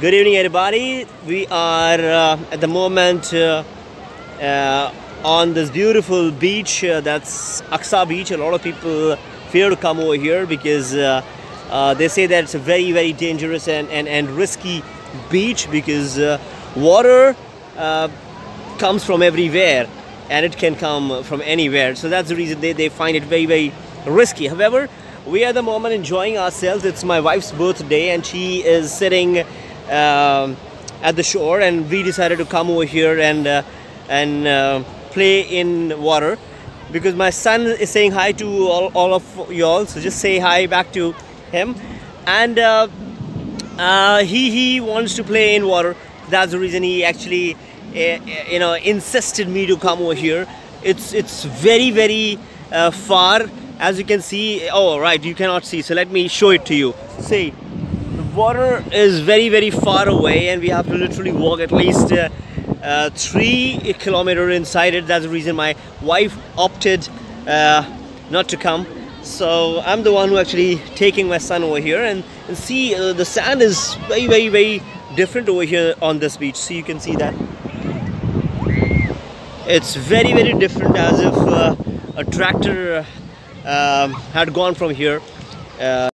Good evening, everybody. We are uh, at the moment uh, uh, on this beautiful beach. Uh, that's Aksa Beach. A lot of people fear to come over here because uh, uh, they say that it's a very, very dangerous and, and, and risky beach because water comes from everywhere and it can come from anywhere. So that's the reason they, they find it very, very risky. However, we are at the moment enjoying ourselves. It's my wife's birthday and she is sitting um, at the shore and we decided to come over here and uh, and uh, play in water. Because my son is saying hi to all, all of y'all so just say hi back to him. And uh, uh, he he wants to play in water. That's the reason he actually uh, you know insisted me to come over here. It's it's very very uh, far. As you can see oh right you cannot see. So let me show it to you. See water is very very far away and we have to literally walk at least uh, uh, three kilometer inside it. That's the reason my wife opted uh, not to come. So I'm the one who actually taking my son over here and, and see uh, the sand is very very very different over here on this beach. So you can see that. It's very very different as if uh, a tractor um, had gone from here. Uh,